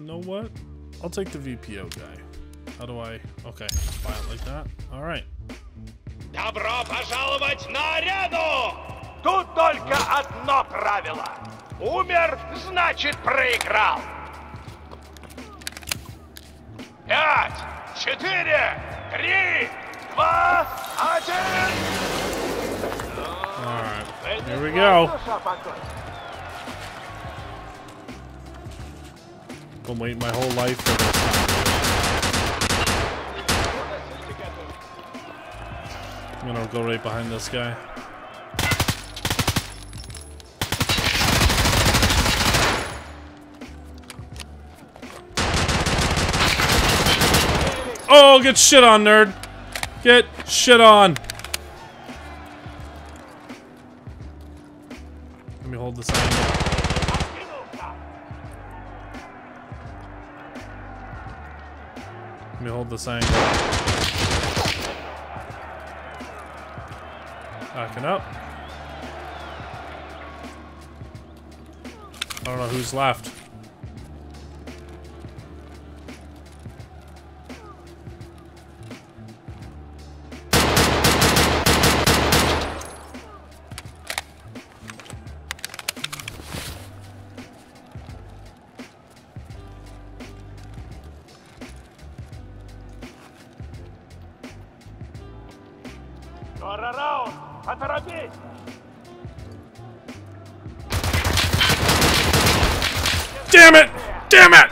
know what? I'll take the VPO guy. How do I? Okay, buy it like that. All right. Добро пожаловать на арену! Тут только одно правило. Умер, значит проиграл. Пять, четыре, три, два, один. All right. Here we go. Been waiting my whole life for this. I'm gonna go right behind this guy. Oh, get shit on, nerd. Get shit on. Let me hold this angle. This angle. Backing up. I don't know who's left. Скоро раунд. Поторопись. Damn it! Damn it!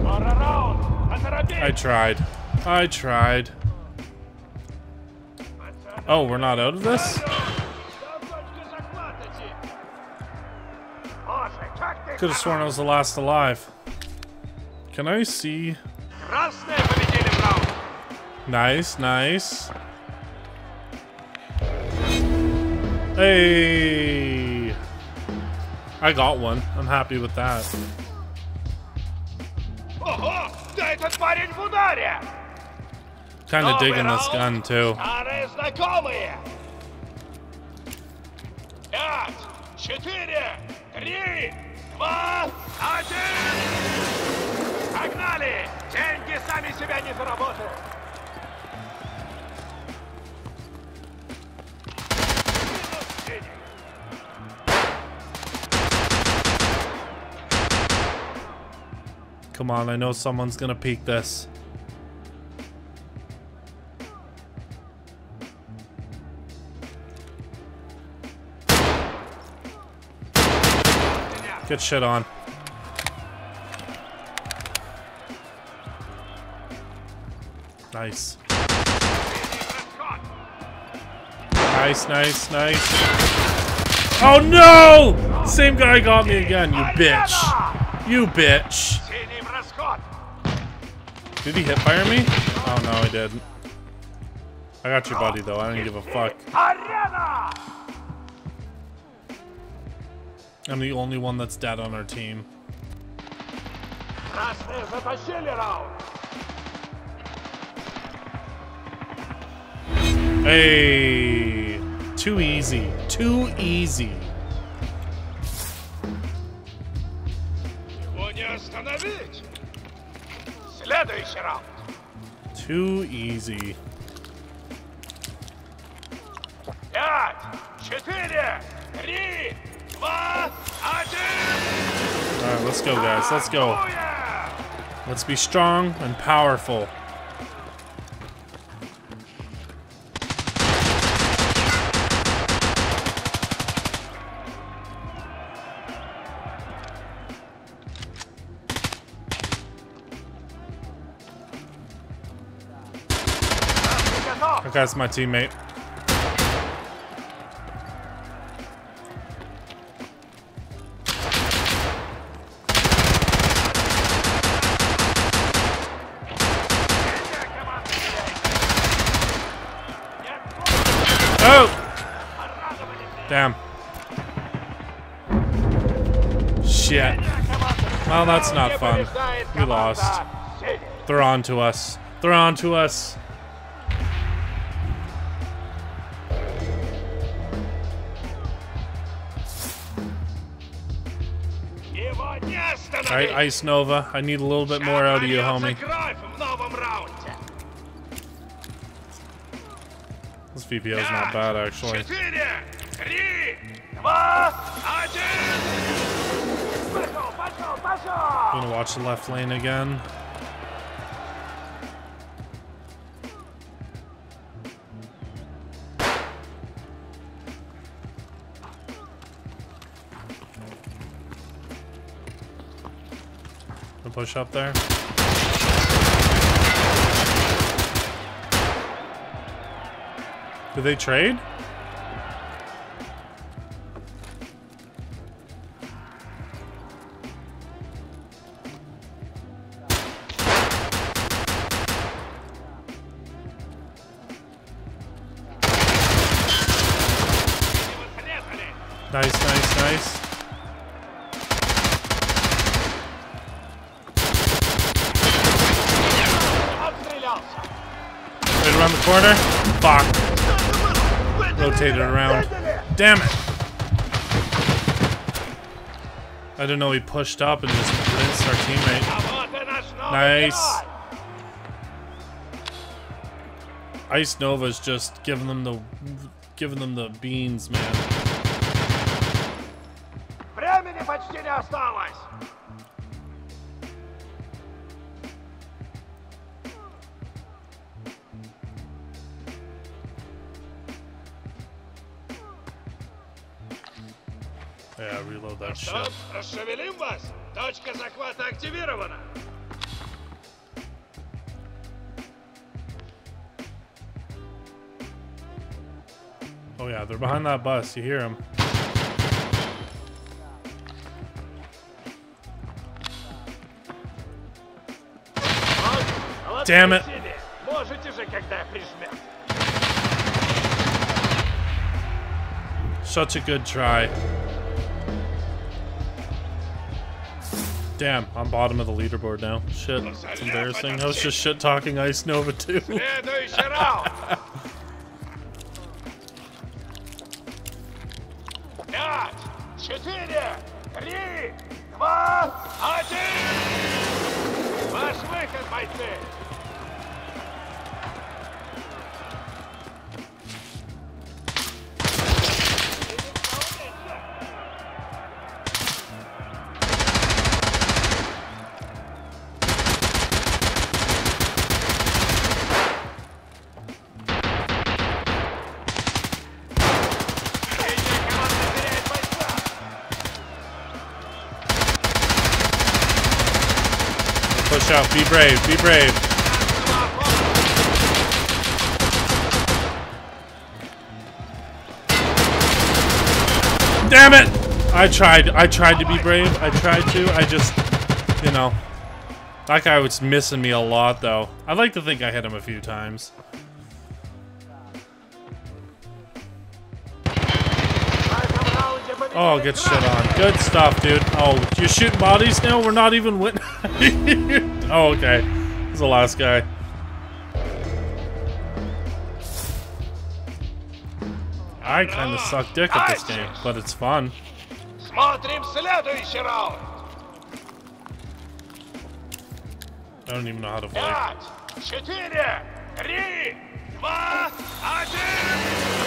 Скоро раунд. Поторопись. I tried. I tried. Oh, we're not out of this? До точки захвата, Ти. Боже, как ты Could have sworn I was the last alive. Can I see? Красные победили в раунд. Nice, nice. Hey! I got one. I'm happy with that. Ого, да этот парень в ударе. Kind of Новый digging this раунд. gun too. Старые знакомые. Пять, четыре, три, два, один. Погнали! Деньги сами себя не заработают. Come on, I know someone's gonna peek this. Get shit on. Nice. Nice, nice, nice. Oh no! Same guy got me again, you bitch. You bitch. Did he hit fire me? Oh no, he did. I got you, buddy, though. I don't give a fuck. I'm the only one that's dead on our team. Hey, too easy. Too easy. Следующий раунд. Too easy. Пять, четыре, три, два, один. Alright, let's go, guys. Let's go. Атакуем! Let's be strong and powerful. That guy's my teammate. Oh! Damn. Shit. Well, that's not fun. We lost. They're on to us. They're on to us. Alright, Ice Nova, I need a little bit more out of you, homie. This VPO's not bad, actually. I'm gonna watch the left lane again. Push up there. Do they trade? Corner? Fuck. Rotated around. Damn it! I didn't know he pushed up and just rinsed our teammate. Nice. Ice Nova's just giving them the giving them the beans, man. Yeah, reload that Что, shit. расшевелим вас? Точка захвата активирована. Oh yeah, they're behind that bus. You hear them. Вот, вот Damn it. присели. Можете же, когда прижмет. Such a good try. Damn, I'm bottom of the leaderboard now. Shit, it's embarrassing. I was just shit talking Ice Nova too. Следующий раунд. Пять, четыре, три, два, один. Ваш выход, бойцы. Out. Be brave. Be brave. Damn it! I tried. I tried to be brave. I tried to. I just, you know, that guy was missing me a lot, though. I'd like to think I hit him a few times. Oh, good shit красные. on. Good stuff, dude. Oh, you're shooting bodies now? We're not even win. oh, okay. He's the last guy. I kind of suck dick at this game, but it's fun. Смотрим следующий раунд. I don't even know how to play. Пять, четыре, три, два, один.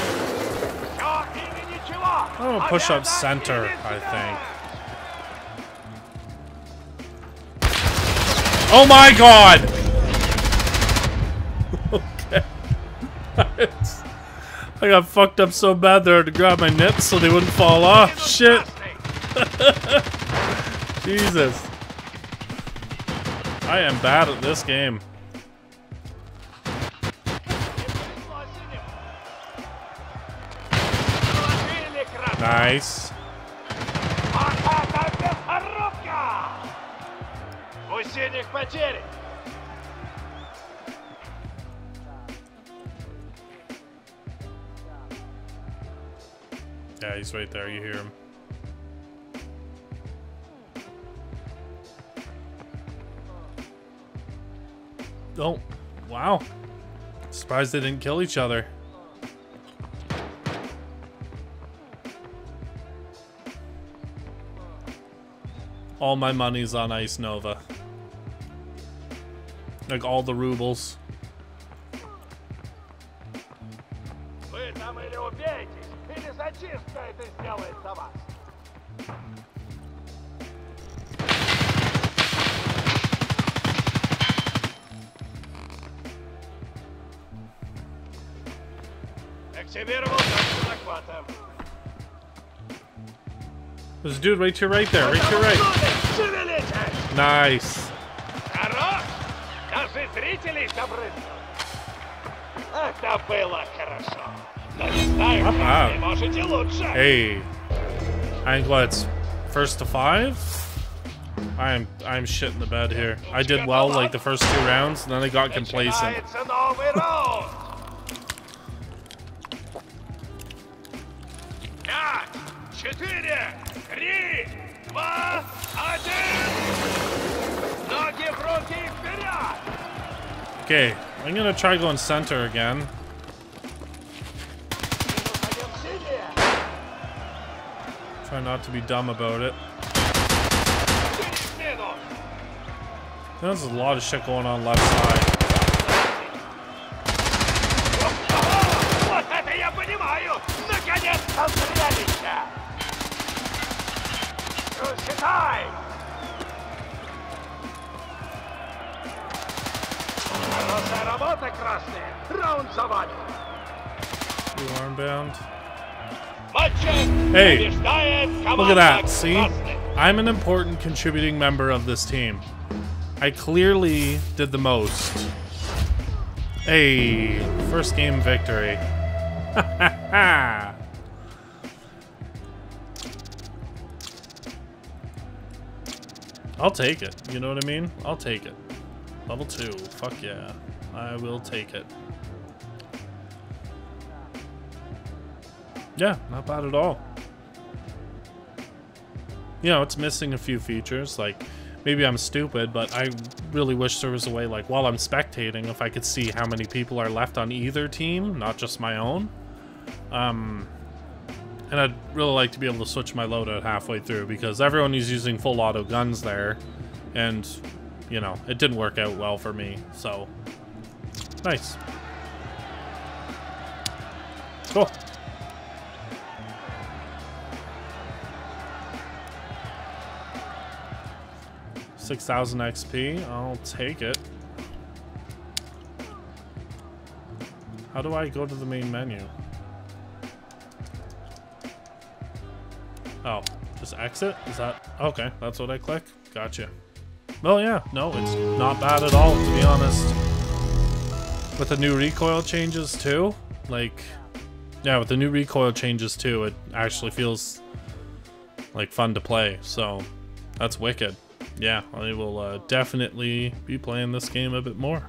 I'm a push up center, I think. Oh my god! okay. I got fucked up so bad there to grab my nips so they wouldn't fall off. Shit! Jesus. I am bad at this game. Nice. Yeah, he's right there. You hear him. Oh, wow. Surprised they didn't kill each other. All my money's on Ice Nova. Like all the rubles. Вы там или убейтесь, или зачистка это сделает за вас. Активировал карту захвата. There's a dude right to your right there, right to your right. Nice. Hey. I'm glad it's first to five. I am I am shit in the bed here. I did well like the first two rounds, and then I got complacent. четыре, три, два, один. Ноги в руки и вперед. Okay, I'm gonna try going center again. Минус один синяя. Try not to be dumb about it. Через минус. There's a lot of shit going on left side. down somebody. You. Hey, look at that. See? I'm an important contributing member of this team. I clearly did the most. Hey, first game victory. I'll take it. You know what I mean? I'll take it. Level 2. Fuck yeah. I will take it. Yeah, not bad at all you know, it's missing a few features. Like, maybe I'm stupid, but I really wish there was a way, like, while I'm spectating, if I could see how many people are left on either team, not just my own. Um, and I'd really like to be able to switch my loadout halfway through because everyone is using full auto guns there, and, you know, it didn't work out well for me, so. Nice. Cool. Six thousand XP. I'll take it. How do I go to the main menu? Oh, just exit? Is that okay? That's what I click. Gotcha. Well, yeah, no, it's not bad at all, to be honest. With the new recoil changes too, like, yeah, with the new recoil changes too, it actually feels like fun to play. So that's wicked. Yeah, I will uh, definitely be playing this game a bit more.